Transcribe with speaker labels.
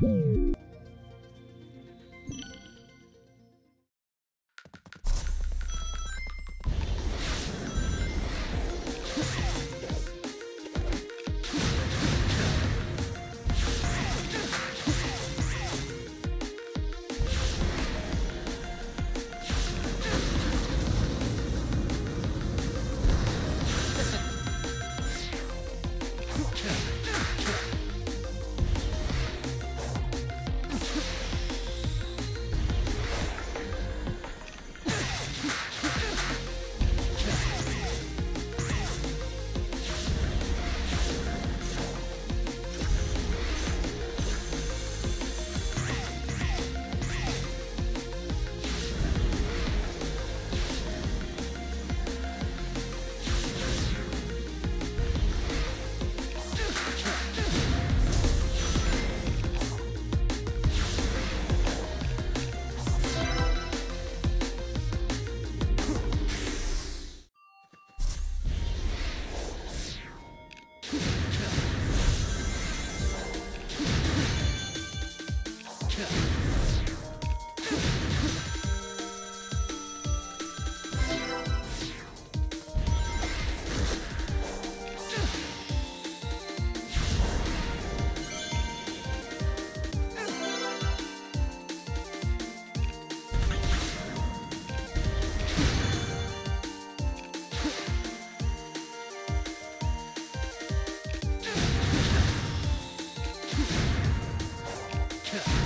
Speaker 1: Hmm. Huh.